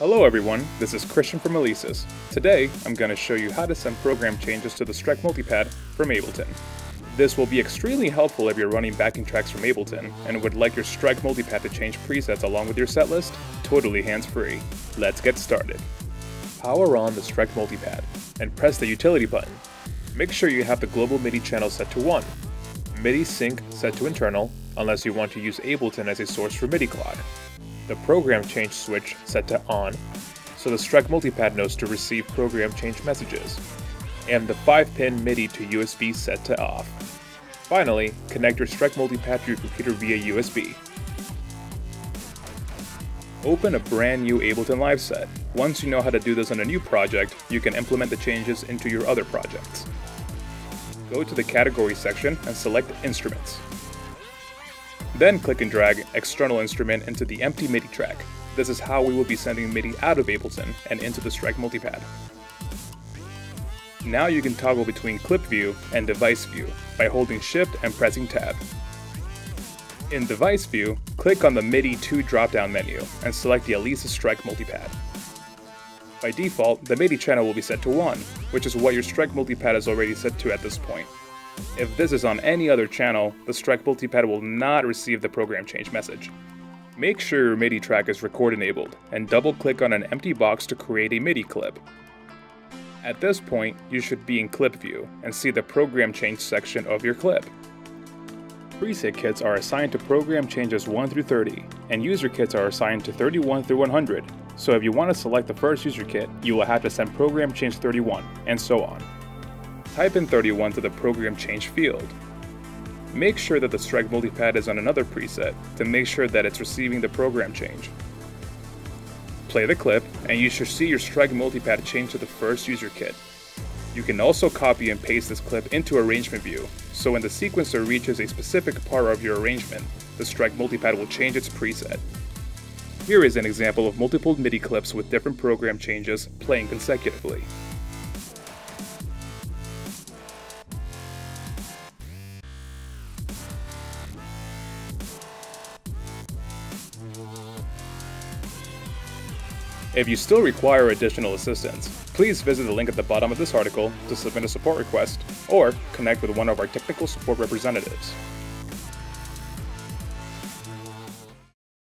Hello everyone, this is Christian from Alesis. Today, I'm going to show you how to send program changes to the Strike Multipad from Ableton. This will be extremely helpful if you're running backing tracks from Ableton and would like your Strike Multipad to change presets along with your setlist, totally hands-free. Let's get started. Power on the Strike Multipad and press the utility button. Make sure you have the global MIDI channel set to 1, MIDI sync set to internal, unless you want to use Ableton as a source for MIDI clock the program change switch set to on, so the Strike multipad knows to receive program change messages, and the 5-pin MIDI to USB set to off. Finally, connect your Strike multipad to your computer via USB. Open a brand new Ableton Live set. Once you know how to do this on a new project, you can implement the changes into your other projects. Go to the Category section and select Instruments. Then click and drag external instrument into the empty MIDI track. This is how we will be sending MIDI out of Ableton and into the Strike multipad. Now you can toggle between clip view and device view by holding shift and pressing tab. In device view, click on the MIDI To drop-down menu and select the Alesis Strike multipad. By default, the MIDI channel will be set to 1, which is what your Strike multipad is already set to at this point. If this is on any other channel, the Strike multipad will not receive the program change message. Make sure your MIDI track is record enabled, and double click on an empty box to create a MIDI clip. At this point, you should be in clip view and see the program change section of your clip. Preset kits are assigned to program changes 1 through 30, and user kits are assigned to 31 through 100. So if you want to select the first user kit, you will have to send program change 31, and so on type in 31 to the program change field. Make sure that the strike multipad is on another preset to make sure that it's receiving the program change. Play the clip and you should see your strike multipad change to the first user kit. You can also copy and paste this clip into arrangement view, so when the sequencer reaches a specific part of your arrangement, the strike multipad will change its preset. Here is an example of multiple MIDI clips with different program changes playing consecutively. If you still require additional assistance, please visit the link at the bottom of this article to submit a support request or connect with one of our technical support representatives.